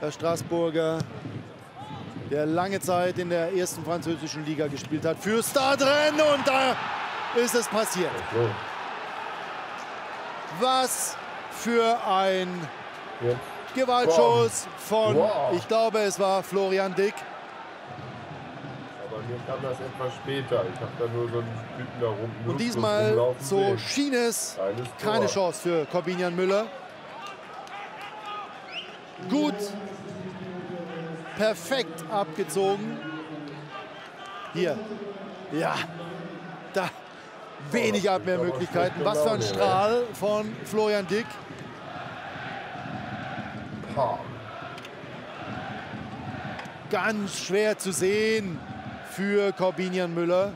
der Straßburger, der lange Zeit in der ersten französischen Liga gespielt hat, für Stadren und da ist es passiert. Was für ein Gewaltschuss von, ich glaube, es war Florian Dick. Aber mir kam das etwas später. Ich habe da nur so einen Typen da rum. Und diesmal, so schien es, keine Chance für Corbinian Müller. Gut, perfekt abgezogen. Hier, ja, da wenig Abwehrmöglichkeiten. Was für ein Strahl von Florian Dick. Ganz schwer zu sehen für Corbinian Müller.